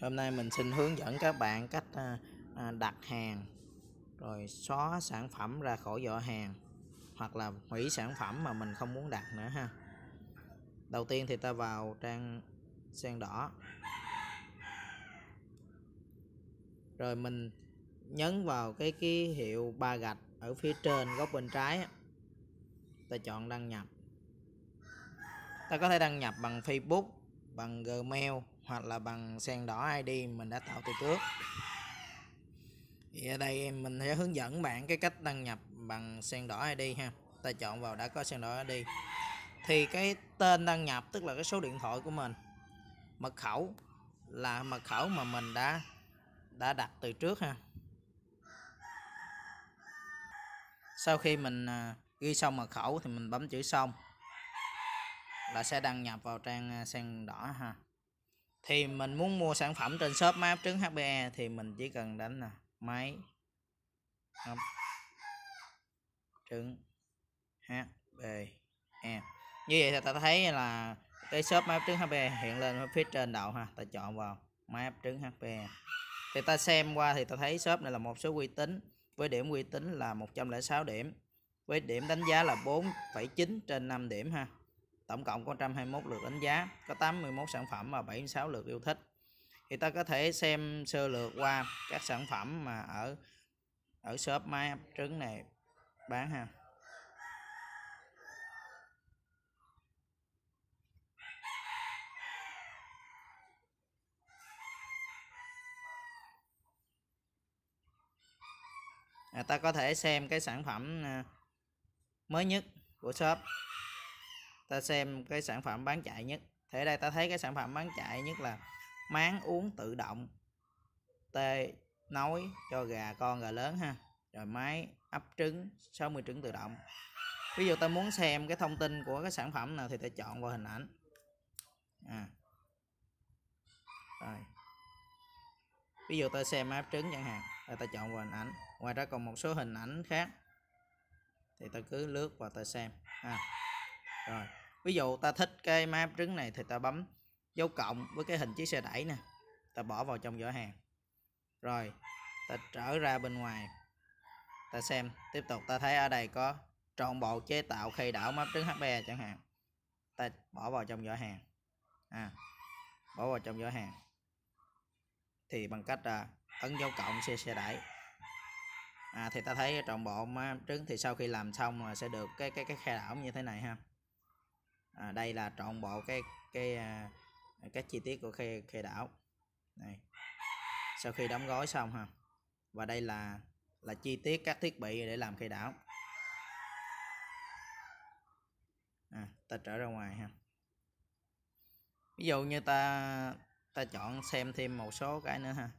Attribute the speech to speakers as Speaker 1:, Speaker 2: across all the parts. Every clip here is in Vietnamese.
Speaker 1: Hôm nay mình xin hướng dẫn các bạn cách à, à, đặt hàng, rồi xóa sản phẩm ra khỏi giỏ hàng, hoặc là hủy sản phẩm mà mình không muốn đặt nữa ha. Đầu tiên thì ta vào trang sen đỏ. Rồi mình nhấn vào cái ký hiệu ba gạch ở phía trên góc bên trái ta chọn đăng nhập ta có thể đăng nhập bằng Facebook, bằng Gmail hoặc là bằng sen đỏ ID mình đã tạo từ trước. Thì ở đây mình sẽ hướng dẫn bạn cái cách đăng nhập bằng sen đỏ ID ha. Ta chọn vào đã có sen đỏ ID thì cái tên đăng nhập, tức là cái số điện thoại của mình, mật khẩu, là mật khẩu mà mình đã đã đặt từ trước ha. Sau khi mình à, ghi xong mật khẩu thì mình bấm chữ xong là sẽ đăng nhập vào trang à, sen đỏ ha thì mình muốn mua sản phẩm trên shop map trứng HPE thì mình chỉ cần đánh là máy ấp trứng HPE như vậy thì ta thấy là cái shop máy ấp trứng HPE hiện lên ở phía trên đầu ha ta chọn vào máy ấp trứng HPE thì ta xem qua thì ta thấy shop này là một số uy tín với điểm uy tín là 106 điểm với điểm đánh giá là 4,9 trên 5 điểm ha tổng cộng có 121 lượt đánh giá có 81 sản phẩm và 76 lượt yêu thích. Thì ta có thể xem sơ lược qua các sản phẩm mà ở ở shop máy trứng này bán ha. À, ta có thể xem cái sản phẩm à, mới nhất của shop ta xem cái sản phẩm bán chạy nhất. Thì ở đây ta thấy cái sản phẩm bán chạy nhất là máng uống tự động, tê nối cho gà con, gà lớn ha. Rồi máy ấp trứng 60 trứng tự động. Ví dụ ta muốn xem cái thông tin của cái sản phẩm nào thì ta chọn vào hình ảnh. À. rồi. Ví dụ ta xem áp trứng chẳng hạn, rồi ta chọn vào hình ảnh. Ngoài ra còn một số hình ảnh khác thì ta cứ lướt vào ta xem. À rồi. Ví dụ ta thích cái map trứng này thì ta bấm dấu cộng với cái hình chiếc xe đẩy nè. Ta bỏ vào trong giỏ hàng. Rồi ta trở ra bên ngoài. Ta xem tiếp tục ta thấy ở đây có trọn bộ chế tạo khay đảo map trứng HP chẳng hạn. Ta bỏ vào trong giỏ hàng. À, bỏ vào trong giỏ hàng. Thì bằng cách là ấn dấu cộng xe xe đẩy. À, thì ta thấy trọn bộ map trứng thì sau khi làm xong là sẽ được cái cái cái khay đảo như thế này ha à, đây là trọn bộ cái cái à, các chi tiết của khe khe đảo. Này sau khi đóng gói xong ha. Và đây là là chi tiết các thiết bị để làm khe đảo. À, ta trở ra ngoài ha. Ví dụ như ta ta chọn xem thêm một số cái nữa ha.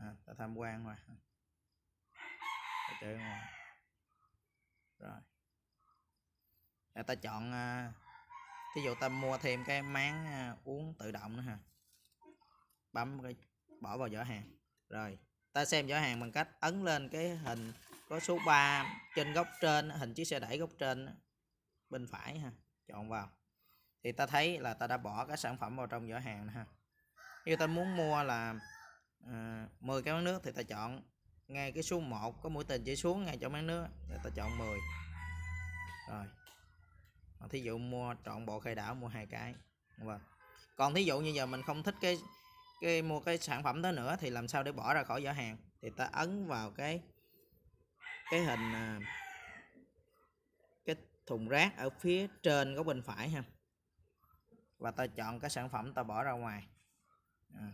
Speaker 1: À, ta tham quan ngoài ta trở ra ngoài. Rồi. À, ta chọn uh, ví dụ ta mua thêm cái máng à, uống tự động nữa ha bấm cái bỏ vào giỏ hàng. Rồi ta xem giỏ hàng bằng cách ấn lên cái hình có số 3 trên góc trên hình chiếc xe đẩy góc trên bên phải ha chọn vào. Thì ta thấy là ta đã bỏ cái sản phẩm vào trong giỏ hàng ha. Như ta muốn mua là à, uh, 10 cái máng nước thì ta chọn ngay cái số 1 có mũi tên chỉ xuống ngay chỗ máng nước để ta chọn 10 rồi thí dụ mua trọn bộ khai đảo, mua hai cái. Vâng. Còn thí dụ như giờ mình không thích cái cái mua cái sản phẩm đó nữa thì làm sao để bỏ ra khỏi giỏ hàng? Thì ta ấn vào cái cái hình à, cái thùng rác ở phía trên góc bên phải ha. Và ta chọn cái sản phẩm ta bỏ ra ngoài. À.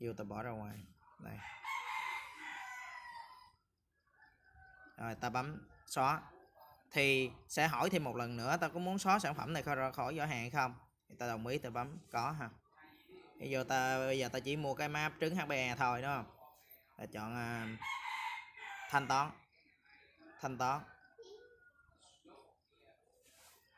Speaker 1: vô ta bỏ ra ngoài. Đây. Rồi ta bấm xóa thì sẽ hỏi thêm một lần nữa ta có muốn xóa sản phẩm này ra khỏi giỏ hàng hay không? Thì ta đồng ý ta bấm có ha. Bây giờ ta bây giờ ta chỉ mua cái map trứng HBE thôi đúng không? Ta chọn uh, thanh toán. Thanh toán.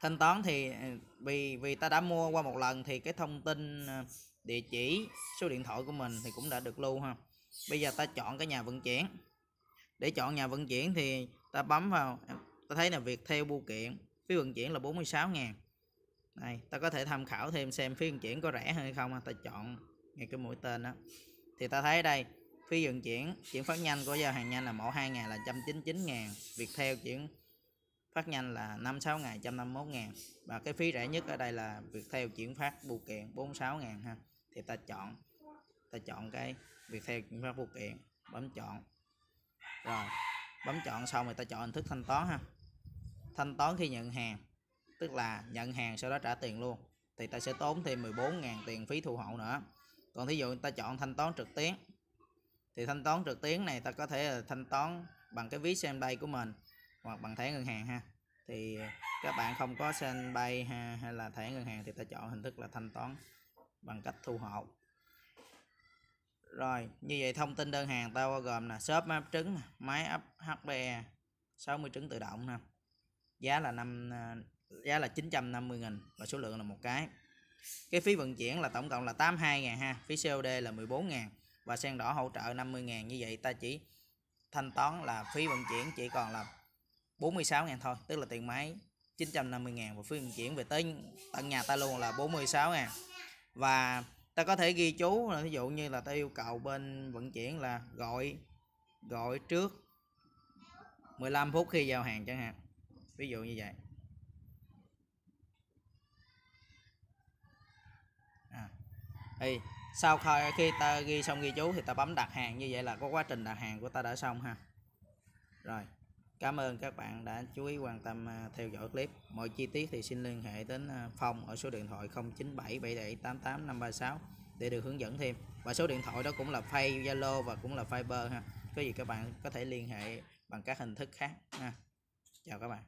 Speaker 1: Thanh toán thì à, vì vì ta đã mua qua một lần thì cái thông tin à, địa chỉ số điện thoại của mình thì cũng đã được lưu ha. Bây giờ ta chọn cái nhà vận chuyển. Để chọn nhà vận chuyển thì ta bấm vào ta thấy là việc theo bưu kiện, phí vận chuyển là 46 ngàn. Này ta có thể tham khảo thêm xem phí vận chuyển có rẻ hơn hay không ta chọn ngay cái mũi tên đó thì ta thấy đây, phí vận chuyển chuyển phát nhanh của giao hàng nhanh là mẫu 2 ngàn là 199 ngàn. Việc theo chuyển phát nhanh là 56 ngày 151 ngàn. Và cái phí rẻ nhất ở đây là việc theo chuyển phát bưu kiện 46 ngàn ha. Thì ta chọn ta chọn cái việc theo chuyển phát bưu kiện, bấm chọn. Rồi, bấm chọn xong rồi ta chọn hình thức thanh toán ha thanh toán khi nhận hàng tức là nhận hàng sau đó trả tiền luôn thì ta sẽ tốn thêm 14.000 tiền phí thu hộ nữa. Còn thí dụ ta chọn thanh toán trực tuyến thì thanh toán trực tuyến này ta có thể là thanh toán bằng cái ví xem bay của mình hoặc bằng thẻ ngân hàng ha. Thì các bạn không có Senpay ha, hay là thẻ ngân hàng thì ta chọn hình thức là thanh toán bằng cách thu hộ rồi như vậy thông tin đơn hàng tao bao gồm là shop áp trứng máy ấp HPE 60 trứng tự động nè giá là 5 à, giá là 950 nghìn và số lượng là một cái. Cái phí vận chuyển là tổng cộng là 82 ngàn ha, phí COD là 14 ngàn và sen đỏ hỗ trợ 50 ngàn như vậy ta chỉ thanh toán là phí vận chuyển chỉ còn là 46 ngàn thôi, tức là tiền máy 950 ngàn và phí vận chuyển về tới tận nhà ta luôn là 46 ngàn và ta có thể ghi chú là ví dụ như là ta yêu cầu bên vận chuyển là gọi gọi trước 15 phút khi giao hàng chẳng hạn ví dụ như vậy. À. thì sau khi, khi ta ghi xong ghi chú thì ta bấm đặt hàng như vậy là có quá trình đặt hàng của ta đã xong ha. Rồi cảm ơn các bạn đã chú ý quan tâm à, theo dõi clip. Mọi chi tiết thì xin liên hệ đến à, phòng ở số điện thoại 0977788536 để được hướng dẫn thêm. Và số điện thoại đó cũng là Pay Zalo và cũng là fiber ha. Có gì các bạn có thể liên hệ bằng các hình thức khác ha. Chào các bạn.